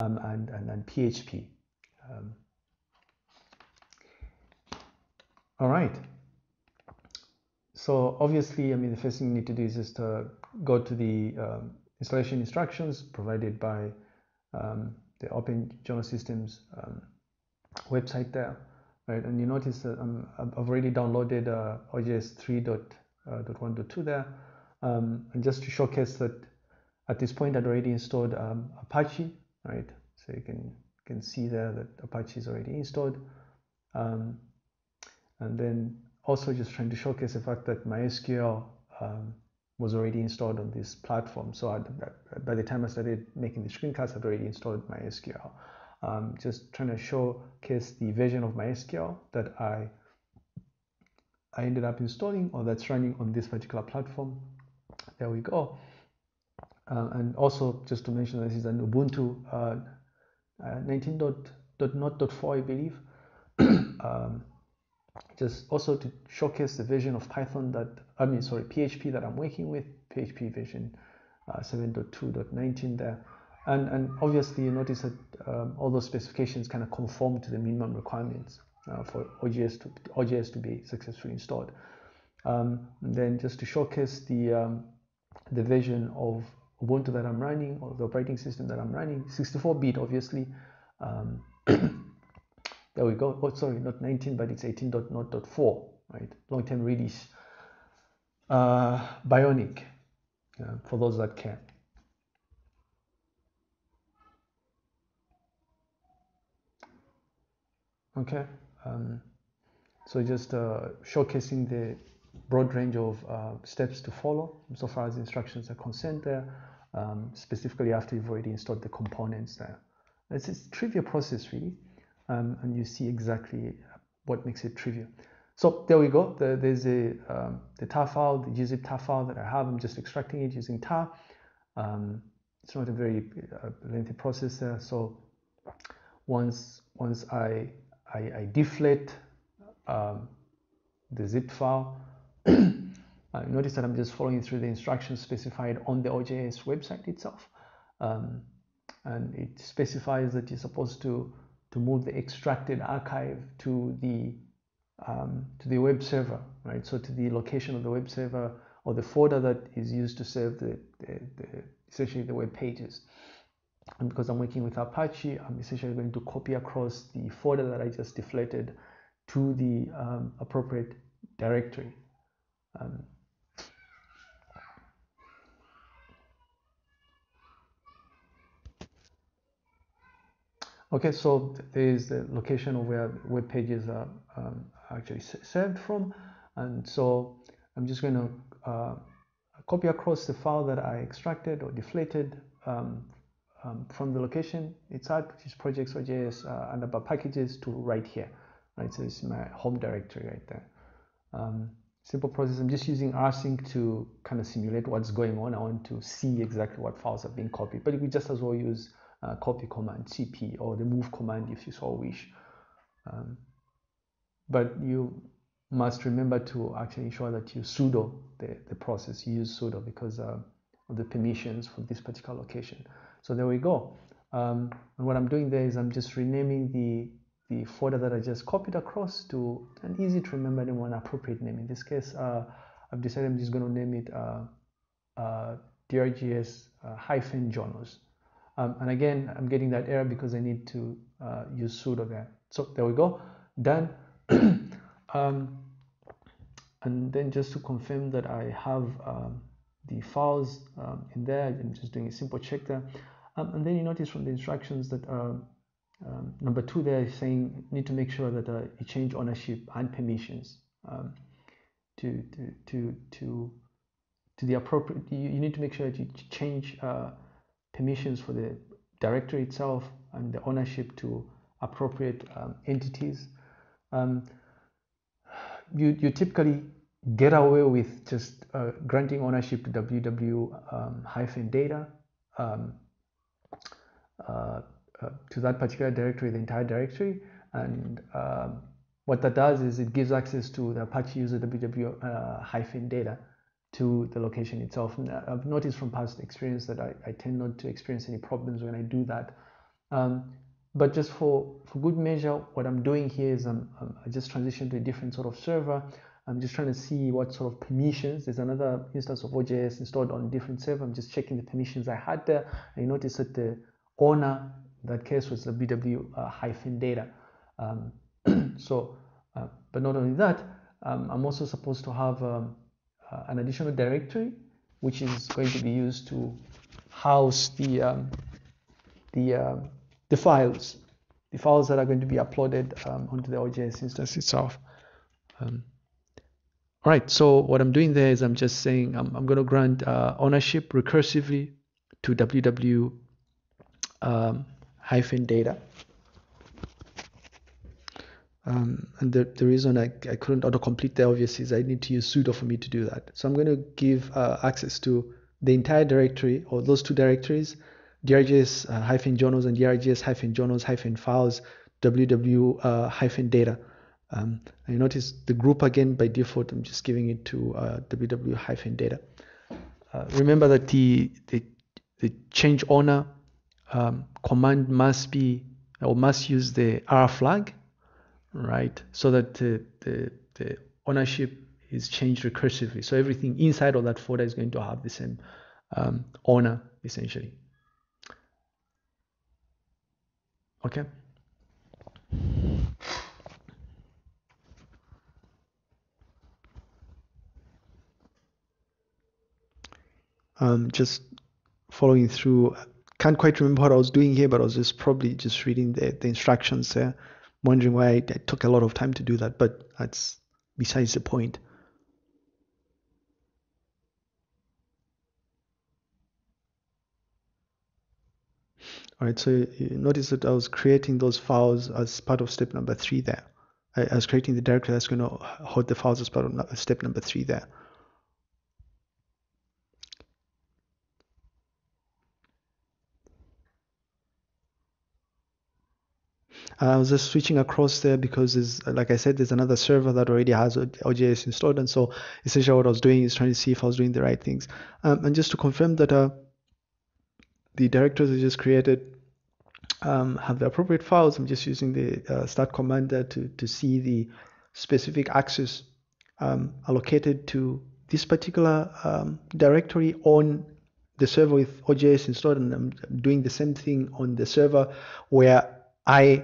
um, and, and, PHP. Um, all right. So obviously, I mean, the first thing you need to do is just uh, go to the um, installation instructions provided by um, the Open Journal Systems um, website there, right? And you notice that um, I've already downloaded uh, OJS 3.1.2 uh, there. And just to showcase that at this point I'd already installed Apache, right? So you can, can see there that Apache is already installed. Um, and then also just trying to showcase the fact that MySQL um, was already installed on this platform. So I, by the time I started making the screencast, I'd already installed MySQL. Um, just trying to showcase the version of MySQL that I I ended up installing or that's running on this particular platform. There we go. Uh, and also just to mention this is an Ubuntu uh, uh, 19.not.4 I believe. um, just also to showcase the version of Python that, I mean, sorry, PHP that I'm working with, PHP version uh, 7.2.19 there. And, and obviously you notice that um, all those specifications kind of conform to the minimum requirements uh, for OJS to, OJS to be successfully installed. Um, then just to showcase the, um, the version of Ubuntu that I'm running or the operating system that I'm running, 64-bit obviously. Um, there we go. Oh, sorry, not 19, but it's 18.0.4, right? Long-term release. Uh, Bionic, uh, for those that care. Okay, um, so just uh, showcasing the broad range of uh, steps to follow so far as instructions are concerned there, um, specifically after you've already installed the components there. It's a trivial process really um, and you see exactly what makes it trivial. So there we go. The, there's a um, the tar file, the gzip tar file that I have. I'm just extracting it using tar. Um, it's not a very uh, lengthy process there. So once once I I, I deflate um, the zip file, notice that I'm just following through the instructions specified on the OJS website itself, um, and it specifies that you're supposed to to move the extracted archive to the um, to the web server, right? So to the location of the web server or the folder that is used to serve the, the, the essentially the web pages. And because I'm working with Apache, I'm essentially going to copy across the folder that I just deflated to the um, appropriate directory. Um, Okay, so there is the location of where web pages are um, actually served from. And so I'm just going to uh, copy across the file that I extracted or deflated um, um, from the location it's at, which is projects.js uh, and about packages to right here. Right, so it's my home directory right there. Um, simple process. I'm just using rsync to kind of simulate what's going on. I want to see exactly what files are being copied, but we just as well use uh, copy command cp or the move command if you so wish um, but you must remember to actually ensure that you sudo the, the process you use sudo because uh, of the permissions for this particular location so there we go um, and what I'm doing there is I'm just renaming the the folder that I just copied across to an easy to remember name one appropriate name in this case uh, I've decided I'm just going to name it uh, uh, drgs uh, hyphen journals um, and again, I'm getting that error because I need to uh, use sudo there. So there we go, done. um, and then just to confirm that I have um, the files um, in there, I'm just doing a simple check there. Um, and then you notice from the instructions that uh, um, number two they're saying need to make sure that uh, you change ownership and permissions to, to, to, to, to the appropriate, you, you, need to make sure that you change uh, permissions for the directory itself and the ownership to appropriate um, entities. Um, you, you typically get away with just uh, granting ownership to www uh, uh, to that particular directory, the entire directory. And um, what that does is it gives access to the Apache user www uh, hyphen data to the location itself. And I've noticed from past experience that I, I, tend not to experience any problems when I do that Um, but just for, for good measure, what I'm doing here is I'm, I'm, I just transition to a different sort of server. I'm just trying to see what sort of permissions. There's another instance of OJS installed on a different server. I'm just checking the permissions I had there. And you notice that the owner, that case, was the BW uh, hyphen data. Um, so, uh, but not only that, um, I'm also supposed to have um, uh, an additional directory, which is going to be used to house the um, the um, the files, the files that are going to be uploaded um, onto the OJS instance itself. Um, all right, so what I'm doing there is I'm just saying I'm, I'm going to grant uh, ownership recursively to www um, hyphen data. Um, and the, the reason I, I couldn't autocomplete there obviously is I need to use sudo for me to do that. So I'm going to give uh, access to the entire directory or those two directories drgs uh, hyphen journals and drgs hyphen journals hyphen files ww uh, hyphen data. Um, and you notice the group again by default, I'm just giving it to uh, www hyphen data. Uh, remember that the, the, the change owner um, command must be or must use the R flag, right? So that the, the, ownership is changed recursively. So everything inside of that folder is going to have the same um, owner essentially. Okay. Um, just following through. Can't quite remember what I was doing here, but I was just probably just reading the, the instructions there, wondering why it took a lot of time to do that, but that's besides the point. All right, so you notice that I was creating those files as part of step number three there. I, I was creating the directory that's going to hold the files as part of step number three there. I was just switching across there because there's, like I said, there's another server that already has OJS installed. And so essentially what I was doing is trying to see if I was doing the right things. Um, and just to confirm that uh, the directories I just created um, have the appropriate files. I'm just using the uh, stat command to, to see the specific access um, allocated to this particular um, directory on the server with OJS installed. And I'm doing the same thing on the server where I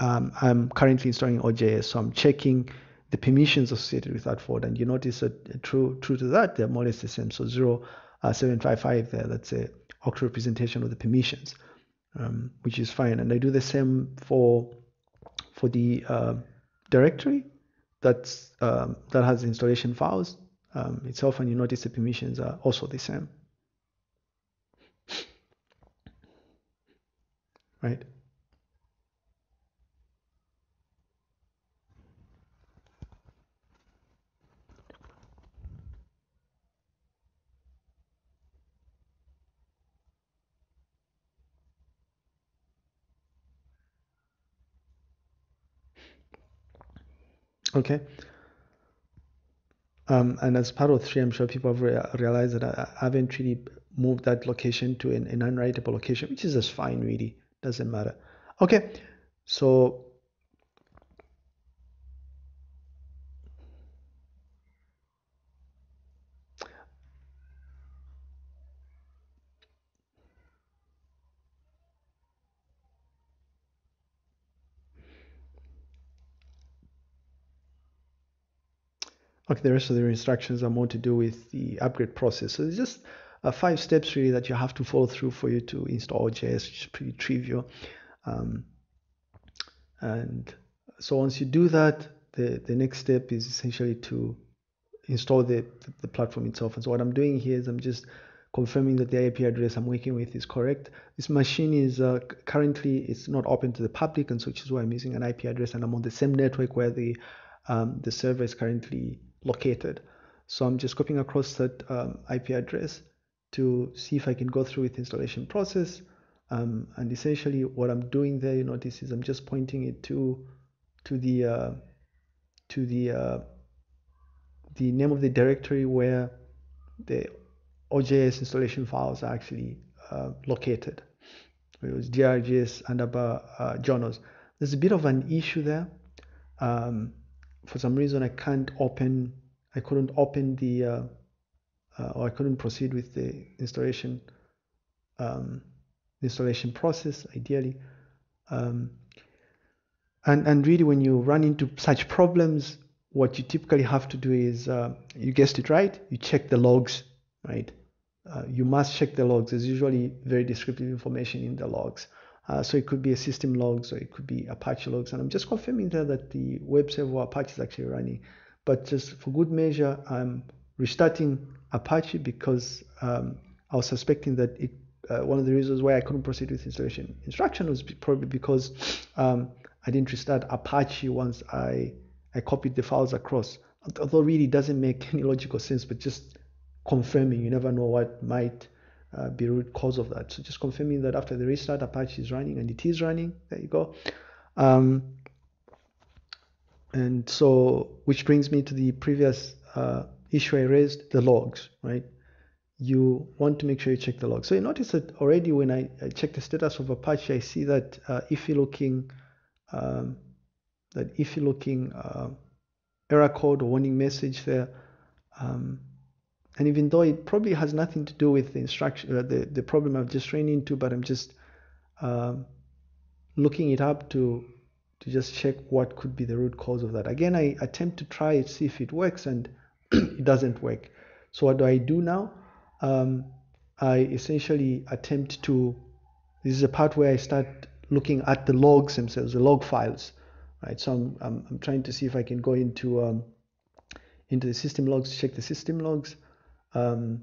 um, I'm currently installing OJS. So I'm checking the permissions associated with that folder. And you notice that true, true to that, they're more or less the same. So 0755 uh, there, that's a octal representation of the permissions, um, which is fine. And I do the same for for the uh, directory that's um, that has installation files um, itself, and you notice the permissions are also the same. Right. Okay. Um, and as part of three, I'm sure people have re realized that I, haven't really moved that location to an, an unwritable location, which is just fine, really. Doesn't matter. Okay. So Okay, the rest of the instructions are more to do with the upgrade process. So it's just uh, five steps really that you have to follow through for you to install OJS, which is pretty trivial. Um, and so once you do that, the, the next step is essentially to install the, the platform itself. And so what I'm doing here is I'm just confirming that the IP address I'm working with is correct. This machine is uh, currently it's not open to the public, and so which is why I'm using an IP address, and I'm on the same network where the um, the server is currently located. So I'm just copying across that um, IP address to see if I can go through with installation process. Um, and essentially what I'm doing there, you notice is I'm just pointing it to to the uh, to the uh, the name of the directory where the OJS installation files are actually uh, located. it was DRGS underbar uh, journals. There's a bit of an issue there. Um, for some reason, I can't open, I couldn't open the, uh, uh, or I couldn't proceed with the installation, um, installation process. Ideally, um, and and really, when you run into such problems, what you typically have to do is, uh, you guessed it right, you check the logs, right? Uh, you must check the logs. There's usually very descriptive information in the logs. Uh, so it could be a system logs or it could be Apache logs. And I'm just confirming there that the web server Apache is actually running. But just for good measure, I'm restarting Apache because um, I was suspecting that it, uh, one of the reasons why I couldn't proceed with installation instruction was probably because um, I didn't restart Apache once I, I copied the files across. Although really doesn't make any logical sense, but just confirming. You never know what might uh, be root cause of that. So just confirming that after the restart, Apache is running and it is running. There you go. Um, and so, which brings me to the previous uh, issue I raised, the logs, right? You want to make sure you check the logs. So you notice that already when I, I check the status of Apache, I see that uh, iffy looking, um, that iffy looking uh, error code or warning message there. Um, and even though it probably has nothing to do with the instruction, uh, the, the problem I've just ran into, but I'm just um, looking it up to to just check what could be the root cause of that. Again, I attempt to try it, see if it works, and it doesn't work. So what do I do now? Um, I essentially attempt to. This is a part where I start looking at the logs themselves, the log files, right? So I'm I'm, I'm trying to see if I can go into um, into the system logs, check the system logs um,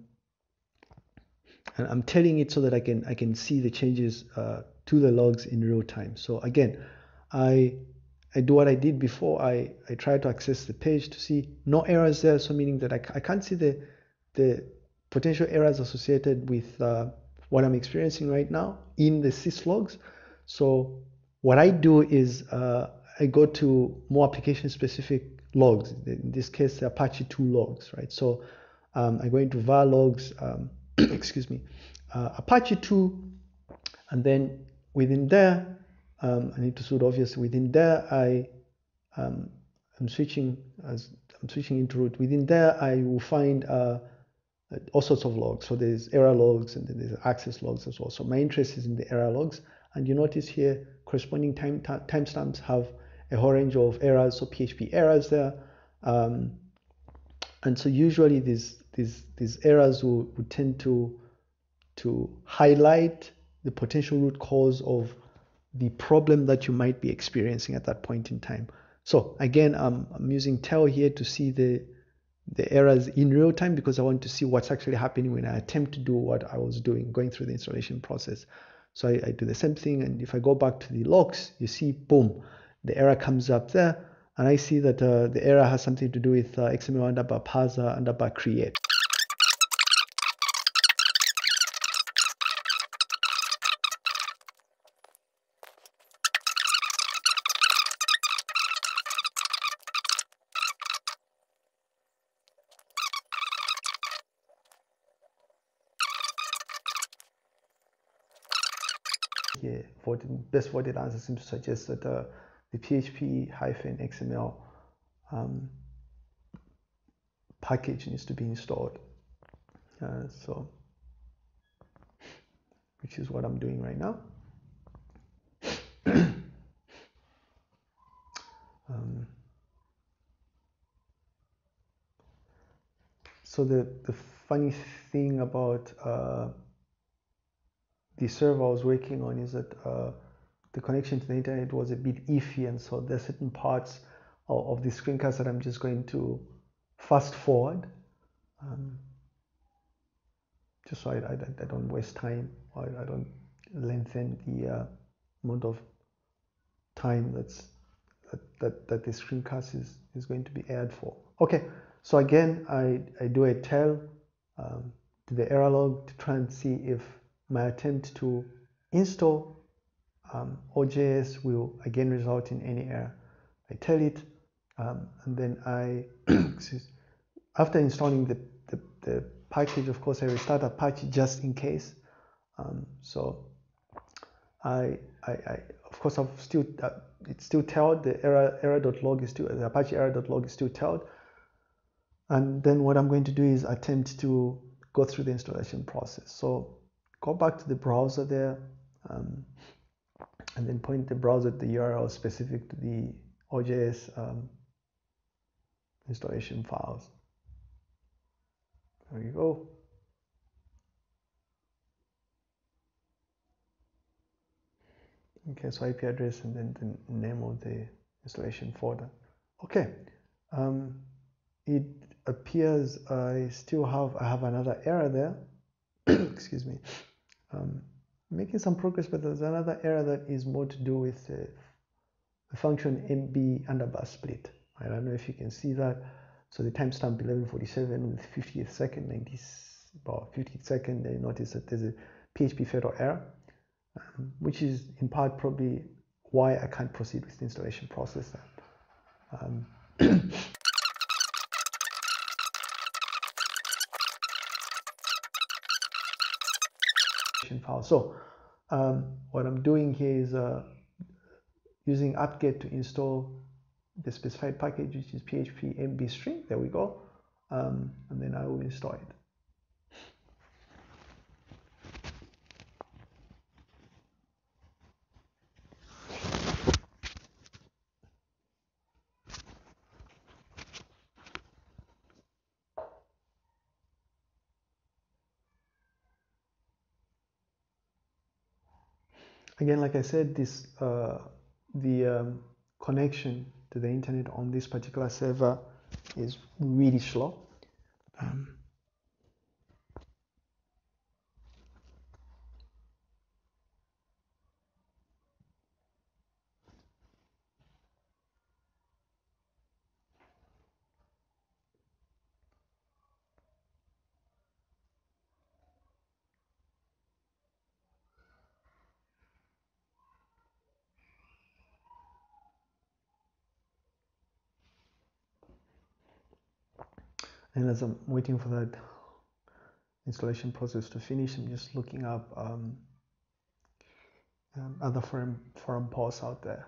and I'm telling it so that I can I can see the changes uh, to the logs in real time. So again, I I do what I did before. I I try to access the page to see no errors there. So meaning that I, I can't see the the potential errors associated with uh, what I'm experiencing right now in the syslogs. So what I do is uh, I go to more application specific logs. In this case, the Apache 2 logs, right? So um, I go into var logs, um, excuse me, uh, Apache 2, and then within there, um, I need to suit obvious. Within there, I am um, switching as I'm switching into root. Within there, I will find uh, all sorts of logs. So there's error logs and then there's access logs as well. So my interest is in the error logs, and you notice here corresponding time timestamps have a whole range of errors. So PHP errors there. Um, and so usually these these these errors will, will tend to to highlight the potential root cause of the problem that you might be experiencing at that point in time. So again, I'm, I'm using tail here to see the the errors in real time because I want to see what's actually happening when I attempt to do what I was doing, going through the installation process. So I, I do the same thing, and if I go back to the logs, you see, boom, the error comes up there and I see that uh, the error has something to do with uh, XML underbar parser underbar create. Here, voted, best voted answer seems to suggest that uh, the PHP hyphen XML um, package needs to be installed. Uh, so, which is what I'm doing right now. um, so the, the funny thing about uh, the server I was working on is that uh, the connection to the internet was a bit iffy and so there are certain parts of, of the screencast that I'm just going to fast forward um, just so I, I, I, don't waste time or I don't lengthen the uh, amount of time that's that, that, that the screencast is, is going to be aired for. Okay, so again, I, I do a tail um, to the error log to try and see if my attempt to install um, OJS will again result in any error. I tell it, um, and then I, after installing the, the, the, package, of course, I restart Apache just in case. Um, so I, I, I of course I've still uh, it's still tailed the error error.log is still the Apache error.log is still tailed and then what I'm going to do is attempt to go through the installation process so go back to the browser there um, and then point the browser to the URL specific to the OJS um, installation files. There you go. Okay so IP address and then the name of the installation folder. Okay um, it appears I still have I have another error there. Excuse me. Um, making some progress but there's another error that is more to do with the function mb underbar split I don't know if you can see that so the timestamp 1147 with 50th second 90 about 50th second they notice that there's a PHP fatal error um, which is in part probably why I can't proceed with the installation process. Um, So um, what I'm doing here is uh, using apt-get to install the specified package, which is PHP MB string. There we go. Um, and then I will install it. Again like I said this uh, the um, connection to the internet on this particular server is really slow. Um, and as I'm waiting for that installation process to finish I'm just looking up um, um, other forum, forum posts out there.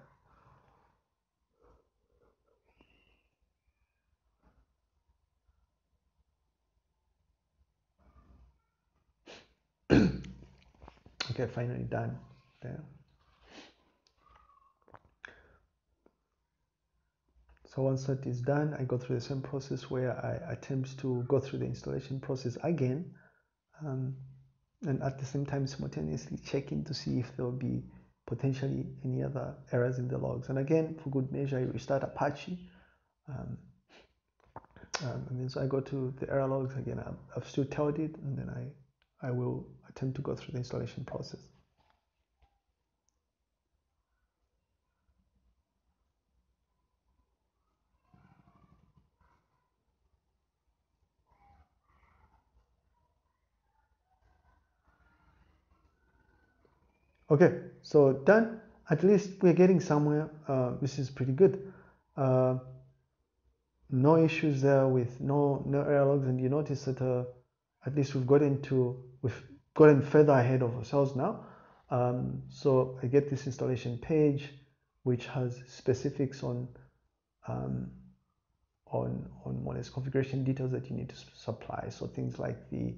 Okay finally done. There So once that is done, I go through the same process where I attempt to go through the installation process again. Um, and at the same time simultaneously checking to see if there will be potentially any other errors in the logs. And again, for good measure, I restart Apache. Um, um, and then so I go to the error logs again. I've, still tailed it, and then I, I will attempt to go through the installation process. Okay, so done. At least we're getting somewhere. Uh, this is pretty good. Uh, no issues there with no no error logs, and you notice that uh, at least we've gotten to we've gotten further ahead of ourselves now. Um, so I get this installation page, which has specifics on um, on on is configuration details that you need to supply. So things like the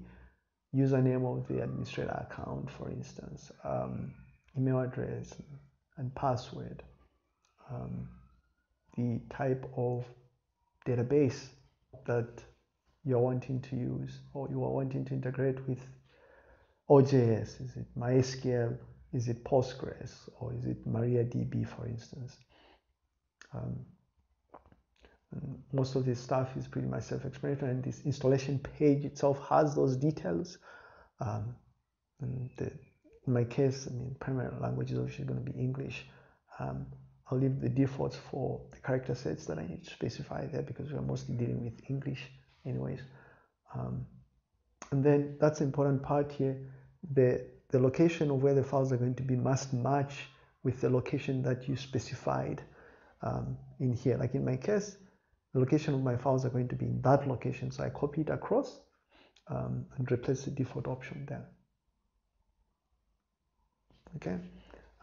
username of the administrator account, for instance. Um, email address and password, um, the type of database that you're wanting to use or you are wanting to integrate with OJS. Is it MySQL? Is it Postgres? Or is it MariaDB, for instance? Um, most of this stuff is pretty much self-explanatory and this installation page itself has those details. Um, the in my case, I mean, primary language is obviously going to be English. Um, I'll leave the defaults for the character sets that I need to specify there because we're mostly dealing with English anyways. Um, and then that's the important part here. The, the location of where the files are going to be must match with the location that you specified um, in here. Like in my case, the location of my files are going to be in that location. So I copy it across um, and replace the default option there okay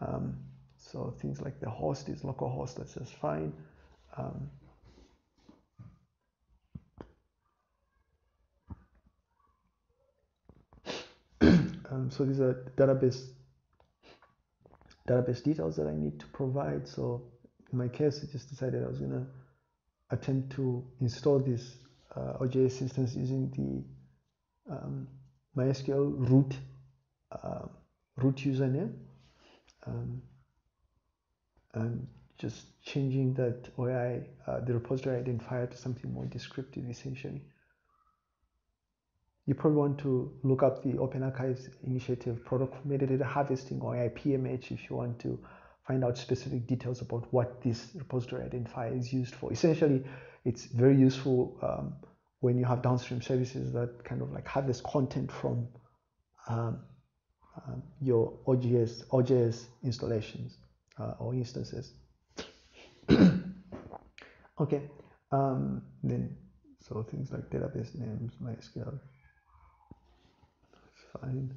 Um, so things like the host is local host that's just fine. Um, um, so these are database database details that I need to provide. So in my case, I just decided I was gonna attempt to install this uh, OJS instance using the um, MySQL root uh, root username um, and just changing that OAI uh, the repository identifier to something more descriptive essentially. You probably want to look up the Open Archives Initiative Protocol Metadata Harvesting or OAI-PMH if you want to find out specific details about what this repository identifier is used for. Essentially, it's very useful um, when you have downstream services that kind of like harvest content from um, um, your OJS, OJS installations uh, or instances. okay, um, then so things like database names, MySQL, it's fine.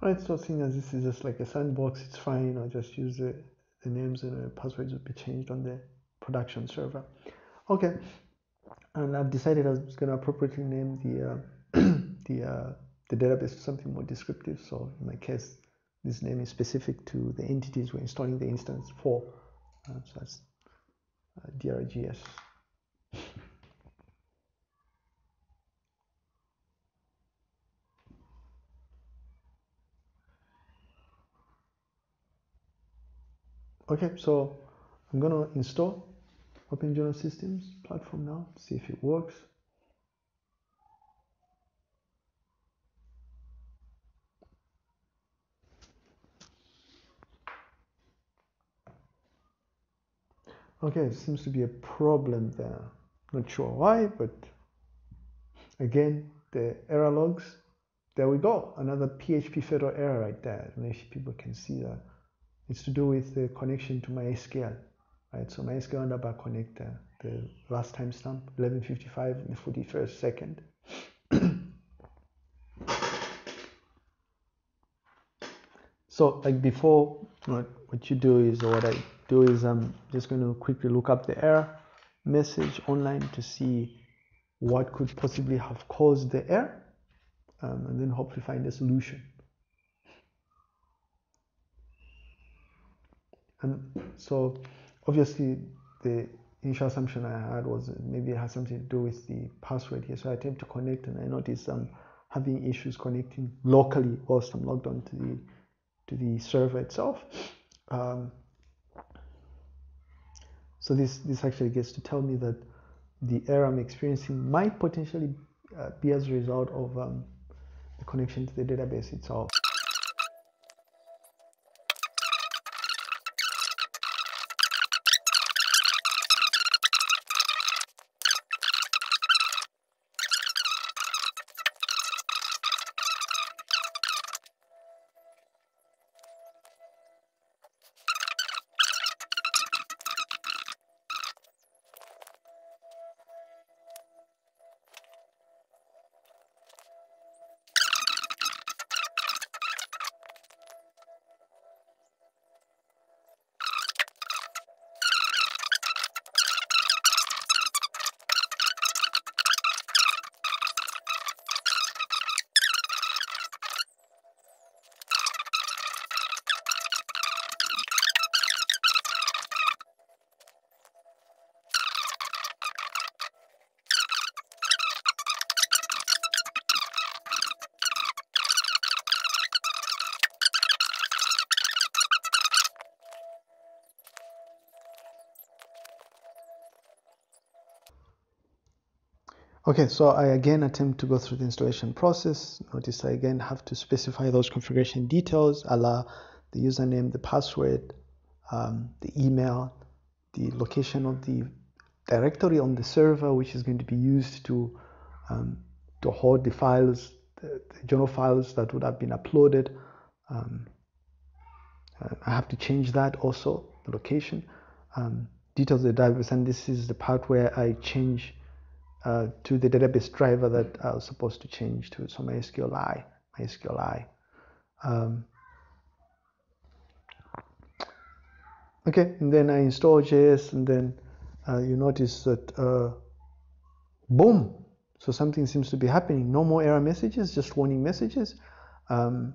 Right, so seeing as this is just like a sandbox, it's fine. I'll just use the, the names and the passwords will be changed on the production server. Okay, and I've decided I was going to appropriately name the uh, the uh, the database something more descriptive. So in my case, this name is specific to the entities we're installing the instance for. Uh, so that's uh, DRGS. Okay, so I'm gonna install Open Journal Systems platform now, see if it works. Okay, seems to be a problem there. Not sure why, but again, the error logs. There we go, another PHP federal error right there. I don't know if people can see that. It's to do with the connection to MySQL, right? So MySQL underbar connector, the last timestamp, 1155 in the 41st second. so like before, what, what you do is, or what I do is I'm just going to quickly look up the error message online to see what could possibly have caused the error um, and then hopefully find a solution. And so obviously the initial assumption I had was maybe it has something to do with the password here. So I attempt to connect and I notice I'm having issues connecting locally whilst I'm logged on to the to the server itself. Um, so this this actually gets to tell me that the error I'm experiencing might potentially uh, be as a result of um, the connection to the database itself. Okay, so I again attempt to go through the installation process. Notice I again have to specify those configuration details, allow the username, the password, um, the email, the location of the directory on the server, which is going to be used to um, to hold the files, the, the, journal files that would have been uploaded. Um, uh, I have to change that also, the location, um, details of the database, and this is the part where I change uh, to the database driver that I was supposed to change to, so MySQLi, MySQLi. Um, okay, and then I install OJS, and then uh, you notice that uh, boom, so something seems to be happening. No more error messages, just warning messages. Um,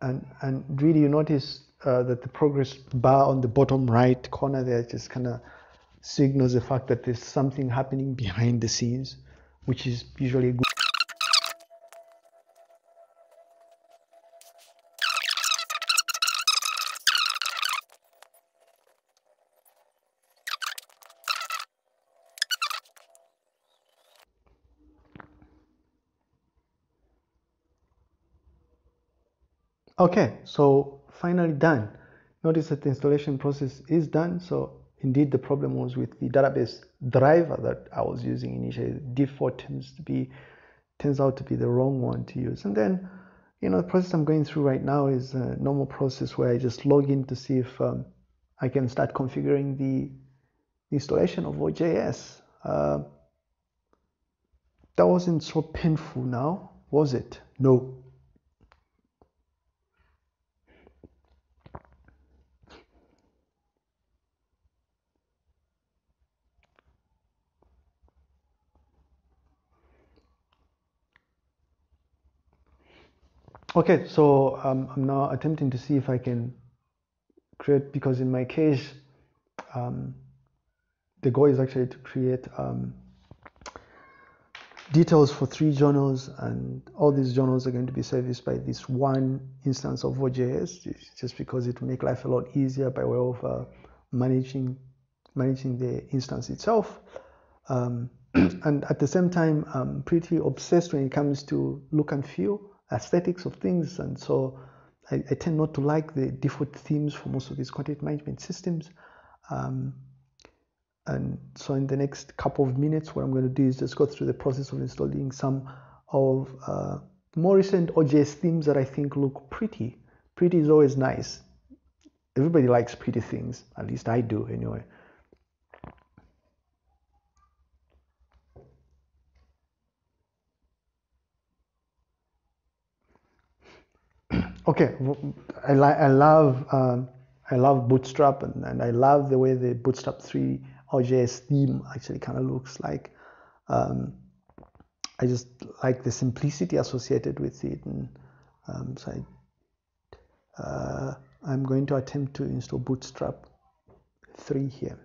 and, and really you notice uh, that the progress bar on the bottom right corner there just kind of signals the fact that there's something happening behind the scenes, which is usually a good. Okay, so finally done. Notice that the installation process is done. So indeed the problem was with the database driver that I was using initially. Default tends to be turns out to be the wrong one to use. And then, you know, the process I'm going through right now is a normal process where I just log in to see if um, I can start configuring the installation of OJS. Uh, that wasn't so painful now, was it? No, Okay, so um, I'm now attempting to see if I can create, because in my case, um, the goal is actually to create um, details for three journals and all these journals are going to be serviced by this one instance of OJS just because it will make life a lot easier by way of uh, managing managing the instance itself. Um, and at the same time, I'm pretty obsessed when it comes to look and feel aesthetics of things. And so I, I, tend not to like the default themes for most of these content management systems. Um, and so in the next couple of minutes, what I'm going to do is just go through the process of installing some of uh, more recent OJS themes that I think look pretty. Pretty is always nice. Everybody likes pretty things, at least I do anyway. Okay, I, li- I love um, I love Bootstrap and, and I love the way the Bootstrap 3 OJS theme actually kind of looks like. Um, I just like the simplicity associated with it, and um, so I, uh, I'm going to attempt to install Bootstrap 3 here.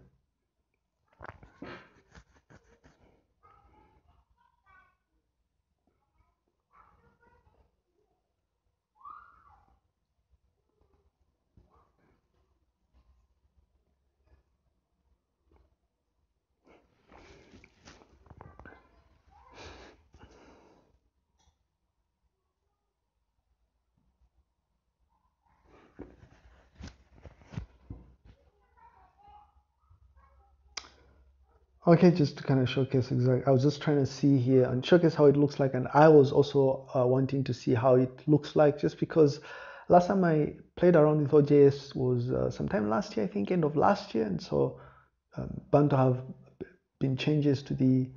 Okay, just to kind of showcase exactly, I was just trying to see here and showcase how it looks like, and I was also uh, wanting to see how it looks like, just because last time I played around with OJS was uh, sometime last year, I think, end of last year, and so um, bound to have been changes to the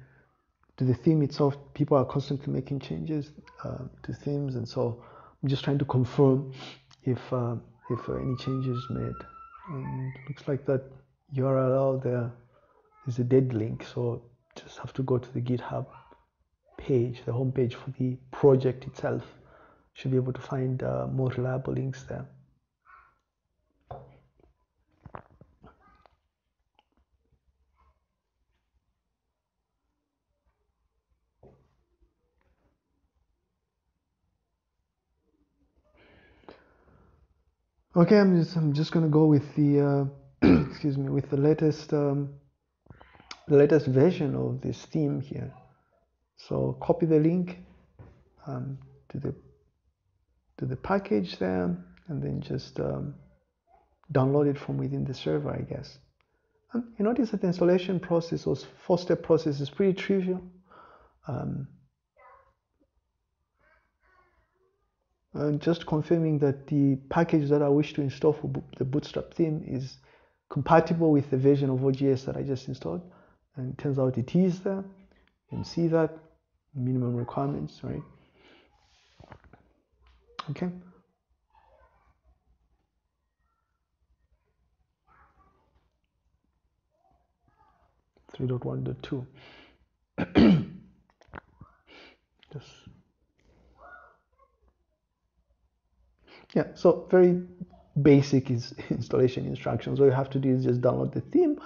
to the theme itself. People are constantly making changes uh, to themes, and so I'm just trying to confirm if uh, if any changes made. And looks like that URL there is a dead link so just have to go to the github page the home page for the project itself. Should be able to find uh, more reliable links there. Okay, I'm just I'm just gonna go with the uh, excuse me with the latest um, the latest version of this theme here. So copy the link um, to the to the package there, and then just um, download it from within the server, I guess. And you notice that the installation process or four-step process is pretty trivial. Um, and just confirming that the package that I wish to install for the Bootstrap theme is compatible with the version of OJS that I just installed. And turns out it is there. You can see that minimum requirements, right? Okay. 3.1.2 just yeah so very basic is installation instructions all you have to do is just download the theme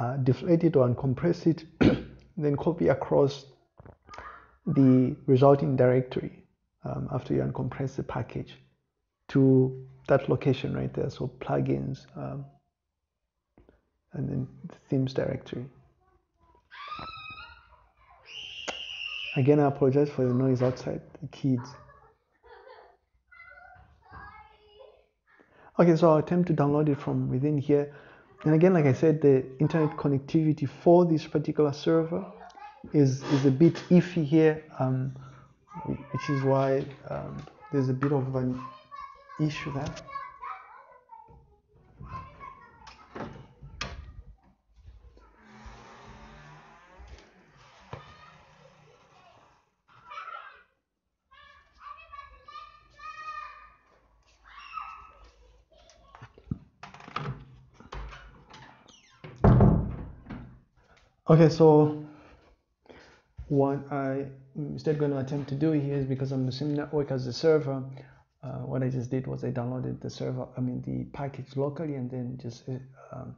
uh, deflate it or uncompress it then copy across the resulting directory um, after you uncompress the package to that location right there so plugins um, and then the themes directory Again, I apologize for the noise outside, the kids. Okay, so I'll attempt to download it from within here. And again, like I said, the internet connectivity for this particular server is, is a bit iffy here, um, which is why um, there's a bit of an issue there. Okay, so what I instead going to attempt to do here is because I'm the same network as the server, uh, what I just did was I downloaded the server, I mean the package locally and then just uh, um,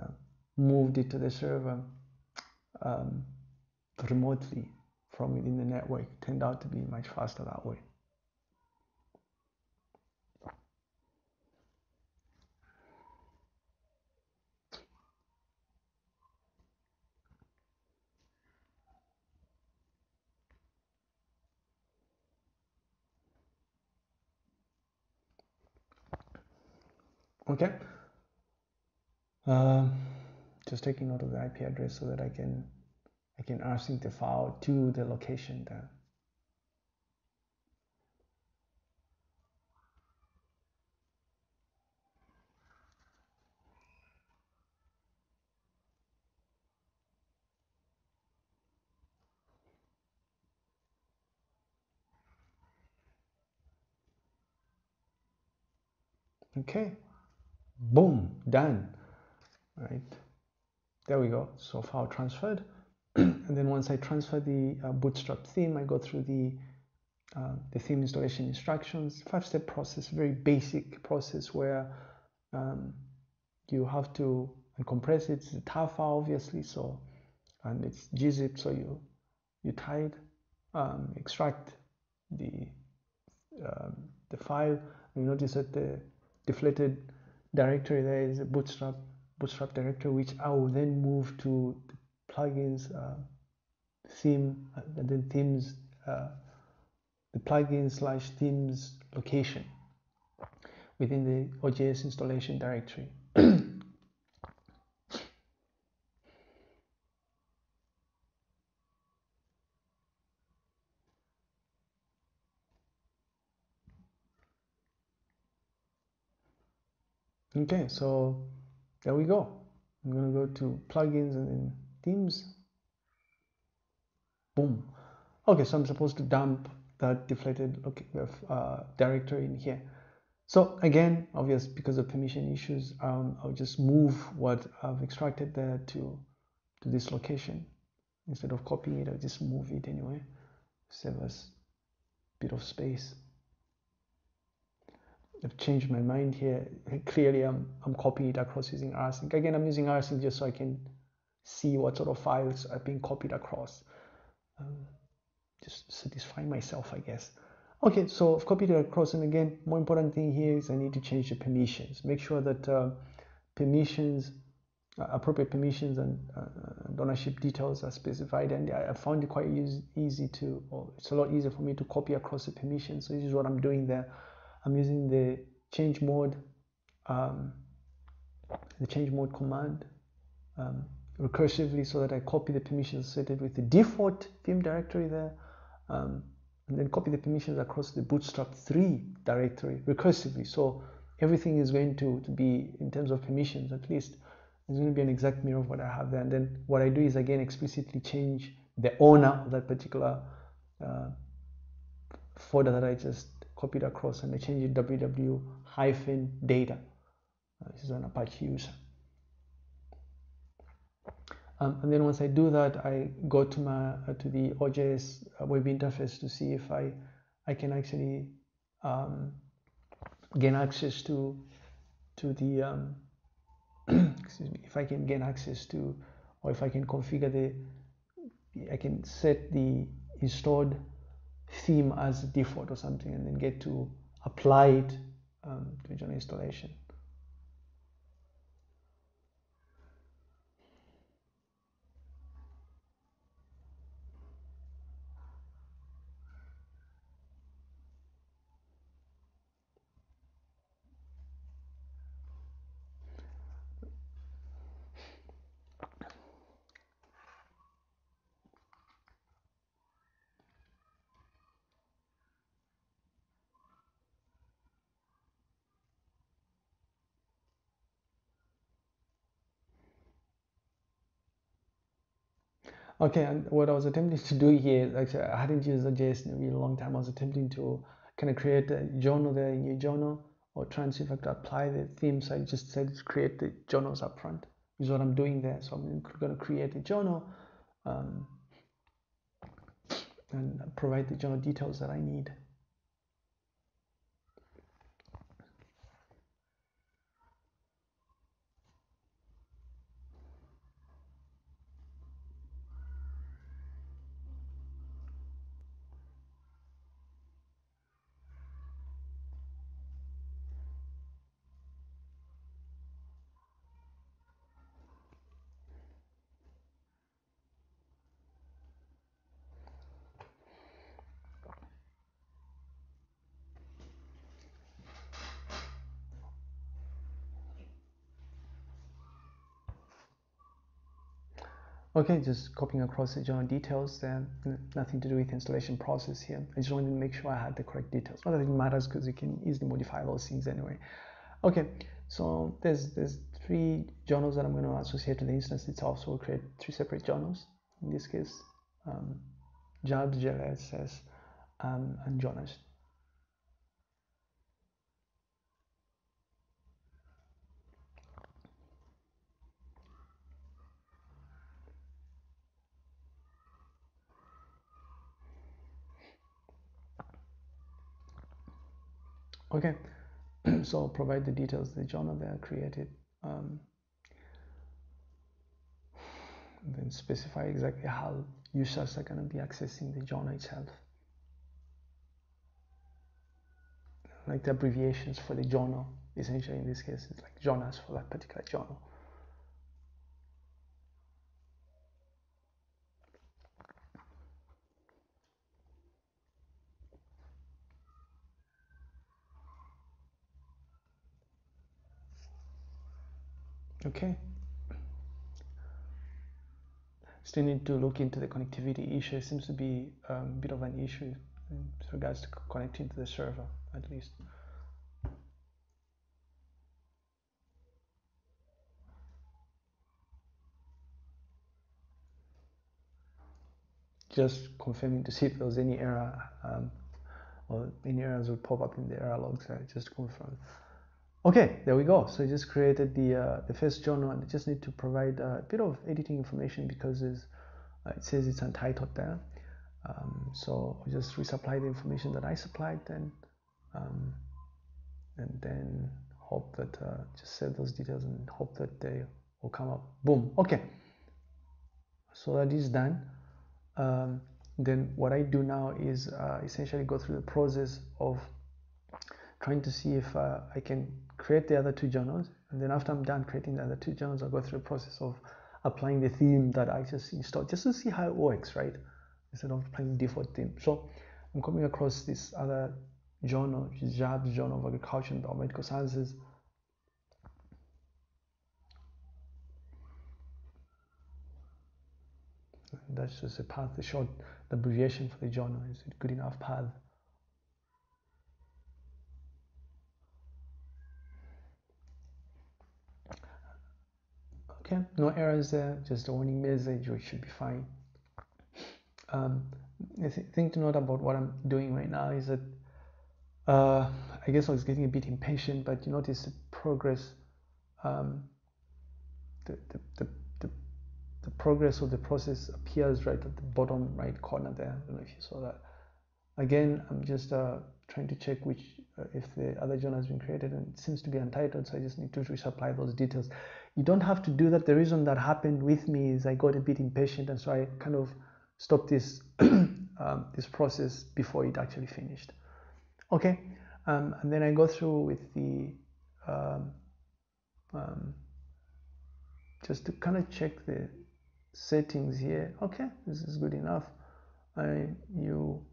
uh, moved it to the server um, remotely from within the network. It turned out to be much faster that way. Okay. Uh, just taking note of the IP address so that I can I can rsync the file to the location there okay boom done right? There we go. So file transferred. And then once I transfer the uh, bootstrap theme I go through the uh, the theme installation instructions. Five step process very basic process where um, you have to compress it. It's a tar file obviously so and it's gzip so you you type um, extract the um, the file. You notice that the deflated directory there is a bootstrap bootstrap directory which I will then move to the plugins uh, theme and then themes uh, the plugin slash themes location within the OJS installation directory. Okay, so there we go. I'm gonna go to plugins and then themes. Boom. Okay, so I'm supposed to dump that deflated uh, directory in here. So again, obvious because of permission issues, um, I'll just move what I've extracted there to, to this location. Instead of copying it, I'll just move it anyway. Save us a bit of space. I've changed my mind here. Clearly, I'm, I'm copying it across using rsync. Again, I'm using rsync just so I can see what sort of files are being copied across. Um, just satisfy myself, I guess. Okay, so I've copied it across, and again, more important thing here is I need to change the permissions. Make sure that uh, permissions, uh, appropriate permissions and uh, ownership details are specified, and I, I found it quite easy, easy to, or it's a lot easier for me to copy across the permissions. So this is what I'm doing there. I'm using the change mode, um, the change mode command um, recursively so that I copy the permissions associated with the default theme directory there um, and then copy the permissions across the bootstrap 3 directory recursively. So everything is going to, to be in terms of permissions at least it's going to be an exact mirror of what I have there. And then what I do is again explicitly change the owner of that particular uh, folder that I just copied across and I change it www hyphen data. Uh, this is an Apache user. Um, and then once I do that, I go to my uh, to the OJS uh, web interface to see if I I can actually um, gain access to to the um, excuse me if I can gain access to or if I can configure the I can set the installed theme as default or something and then get to apply it um, to join installation. Okay, and what I was attempting to do here, actually, I hadn't used the JS in a really long time. I was attempting to kind of create a journal there in your journal or try and see if I could apply the themes. I just said to create the journals up front is what I'm doing there. So I'm going to create a journal um, and provide the journal details that I need. Okay, just copying across the journal details there, nothing to do with installation process here. I just wanted to make sure I had the correct details. Not that it matters because you can easily modify those things anyway. Okay, so there's there's three journals that I'm going to associate to the instance itself. So we'll create three separate journals. In this case, um, JABS, JLSS, um, and journals. Okay. So provide the details the journal they are created um, then specify exactly how users are going to be accessing the journal itself. Like the abbreviations for the journal essentially in this case it's like journals for that particular journal okay. Still need to look into the connectivity issue. It seems to be um, a bit of an issue in regards to connecting to the server at least. Just confirming to see if there was any error um, or any errors would pop up in the error logs. Uh, just confirm Okay, there we go. So I just created the uh, the first journal and I just need to provide a bit of editing information because uh, it says it's untitled there. Um, so I'll just resupply the information that I supplied then um, and then hope that uh, just save those details and hope that they will come up. Boom. Okay. So that is done. Um, then what I do now is uh, essentially go through the process of trying to see if uh, I can create the other two journals and then after I'm done creating the other two journals I'll go through the process of applying the theme that I just installed just to see how it works right? Instead of applying the default theme. So I'm coming across this other journal which is JABS Journal of Agriculture and Biomedical Sciences. That's just a path, the short, the abbreviation for the journal is it good enough path. Okay, no errors there, just a warning message, which should be fine. Um, the th thing to note about what I'm doing right now is that uh, I guess I was getting a bit impatient, but you notice the progress, um, the, the, the, the, progress of the process appears right at the bottom right corner there. I don't know if you saw that. Again, I'm just uh, trying to check which uh, if the other journal has been created and it seems to be untitled, so I just need to resupply those details. You don't have to do that. The reason that happened with me is I got a bit impatient, and so I kind of stopped this um, this process before it actually finished. Okay, um, and then I go through with the um, um, just to kind of check the settings here. Okay, this is good enough. I you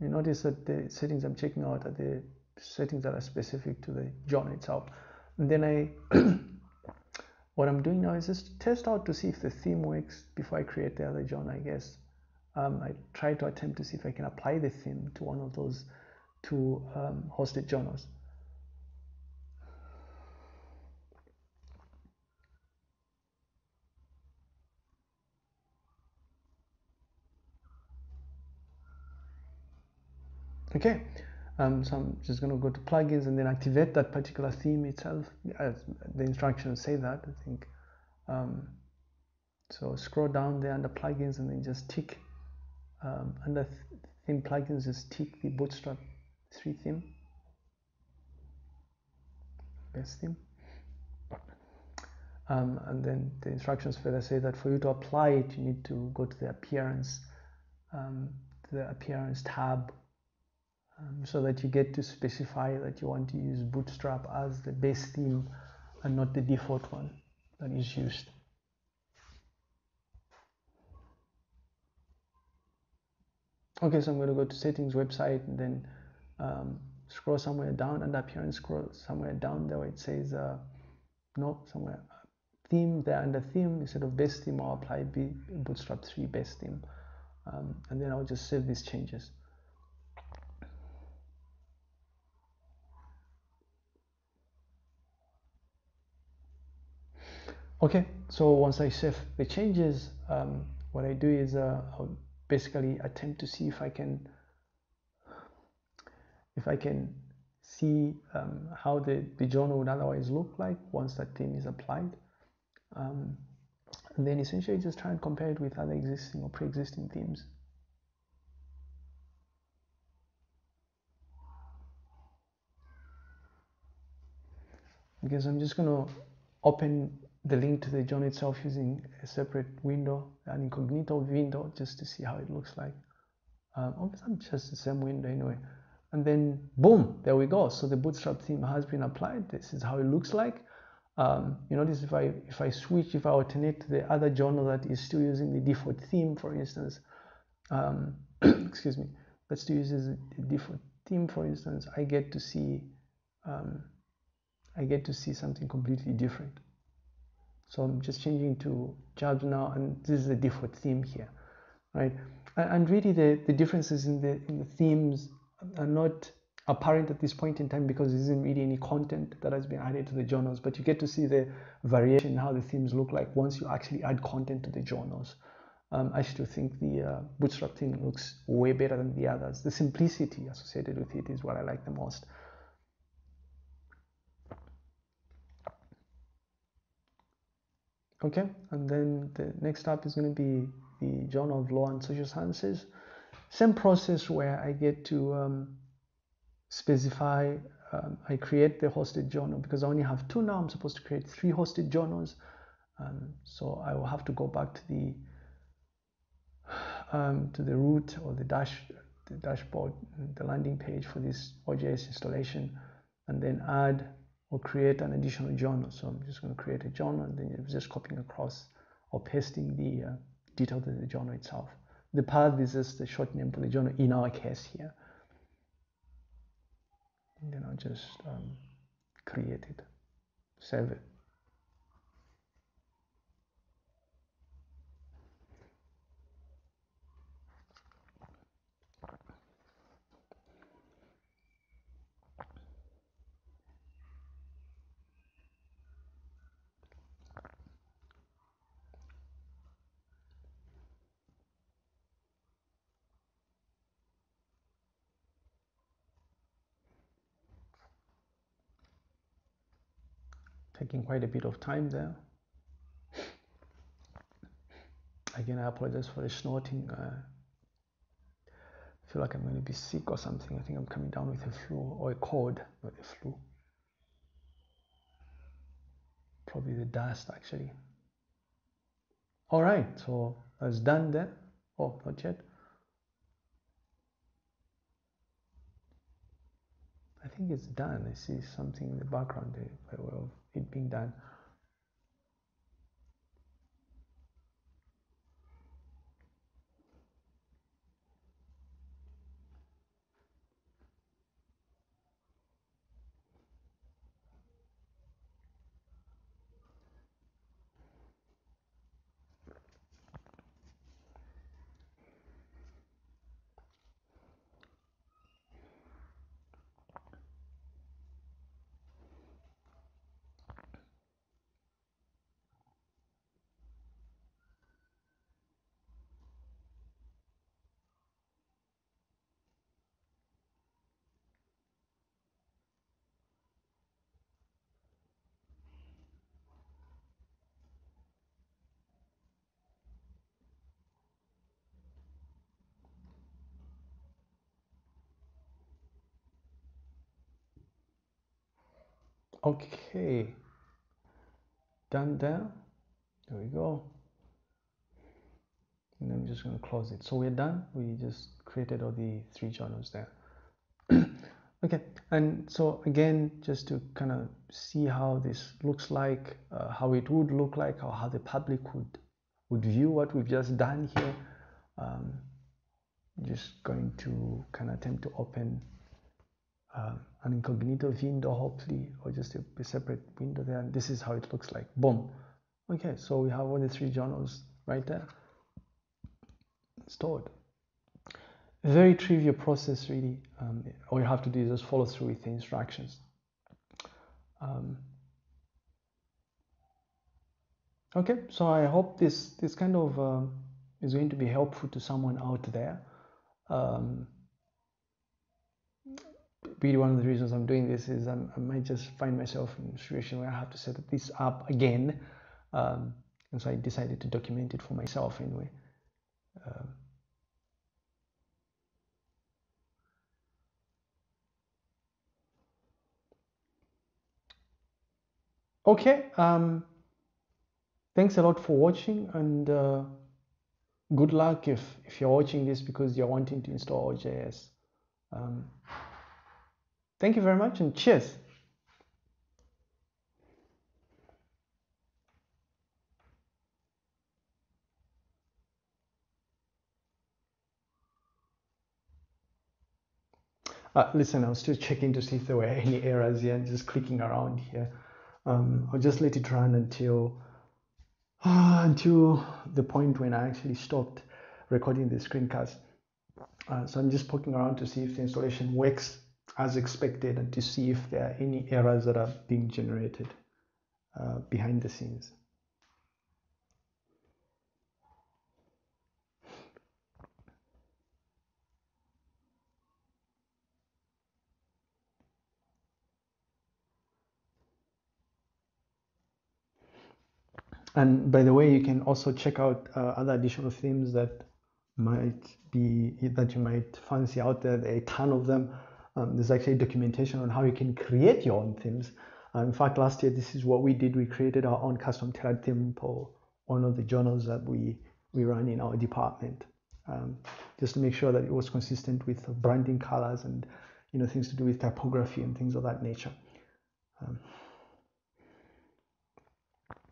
you notice that the settings I'm checking out are the settings that are specific to the journal itself. And then I what I'm doing now is just test out to see if the theme works before I create the other journal, I guess um, I try to attempt to see if I can apply the theme to one of those two um, hosted journals. Okay, um, so I'm just going to go to plugins and then activate that particular theme itself. As the instructions say that, I think. Um, so scroll down there under plugins and then just tick um, under theme plugins just tick the bootstrap 3 theme base theme um, and then the instructions further say that for you to apply it you need to go to the appearance um, to the appearance tab um, so that you get to specify that you want to use bootstrap as the base theme and not the default one that is used. Okay so I'm going to go to settings website and then um, scroll somewhere down and appearance scroll somewhere down there where it says uh, no somewhere theme there under theme instead of base theme I'll apply B, bootstrap 3 base theme. Um, and then I'll just save these changes okay so once I save the changes um, what I do is uh, I'll basically attempt to see if I can if I can see um, how the, the journal would otherwise look like once that theme is applied. Um, and then essentially just try and compare it with other existing or pre-existing themes. Because I'm just going to open the link to the journal itself using a separate window, an incognito window, just to see how it looks like. Um, obviously, I'm just the same window anyway. And then, boom, there we go. So the Bootstrap theme has been applied. This is how it looks like. Um, you notice if I if I switch, if I alternate to the other journal that is still using the default theme, for instance, um, excuse me, that still uses the default theme, for instance, I get to see um, I get to see something completely different. So I'm just changing to JABS now, and this is the default theme here, right? And really, the, the differences in the in the themes are not apparent at this point in time because there isn't really any content that has been added to the journals. But you get to see the variation in how the themes look like once you actually add content to the journals. Um, I still think the uh, Bootstrap theme looks way better than the others. The simplicity associated with it is what I like the most. Okay and then the next step is going to be the journal of law and social sciences. Same process where i get to um, specify um, i create the hosted journal because i only have two now i'm supposed to create three hosted journals. Um, so i will have to go back to the um, to the root or the dash the dashboard the landing page for this OJS installation and then add or create an additional journal. So I'm just going to create a journal and then just copying across or pasting the uh, details of the journal itself. The path is just the short name for the journal in our case here. And then I'll just um, create it, save it. Taking quite a bit of time there. Again, I apologize for the snorting. Uh, I feel like I'm going to be sick or something. I think I'm coming down with a flu or a cold, not a flu. Probably the dust, actually. All right, so that's done there. Oh, not yet. Think it's done. I see something in the background there by way of it being done. Okay, done there. There we go. And I'm just going to close it. So we're done. We just created all the three journals there. okay, and so again, just to kind of see how this looks like, uh, how it would look like, or how the public would would view what we've just done here. Um, just going to kind of attempt to open um, an incognito window hopefully or just a, separate window there and this is how it looks like. Boom. Okay so we have all the three journals right there. Stored. Very trivial process really. Um, all you have to do is just follow through with the instructions. Um, okay so i hope this this kind of um, is going to be helpful to someone out there. Um, really one of the reasons I'm doing this is I'm, i might just find myself in a situation where I have to set this up again. Um, and so I decided to document it for myself anyway. Um, okay, um, thanks a lot for watching and uh, good luck if, if you're watching this because you're wanting to install OJS. Um, Thank you very much and cheers. Uh, listen, I was still checking to see if there were any errors here, just clicking around here. Um, I'll just let it run until uh, until the point when I actually stopped recording the screencast. Uh, so I'm just poking around to see if the installation works as expected and to see if there are any errors that are being generated uh, behind the scenes. And by the way, you can also check out uh, other additional themes that might be that you might fancy out there. There are a ton of them. Um, there's actually documentation on how you can create your own themes. Uh, in fact, last year, this is what we did. We created our own custom tailored theme for one of the journals that we, we run in our department, um, just to make sure that it was consistent with branding colors and you know things to do with typography and things of that nature. Um,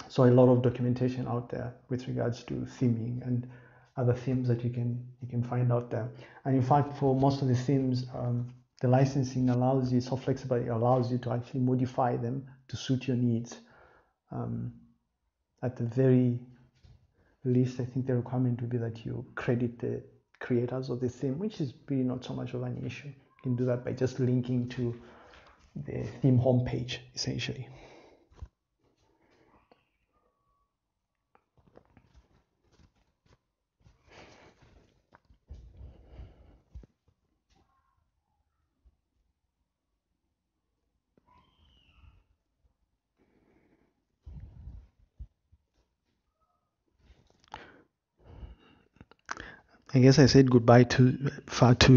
so a lot of documentation out there with regards to theming and other themes that you can you can find out there. And in fact, for most of the themes, um, the licensing allows you, so flexible, it allows you to actually modify them to suit your needs. Um, at the very least, I think the requirement would be that you credit the creators of the theme, which is really not so much of an issue. You can do that by just linking to the theme homepage, essentially. I guess I said goodbye to far too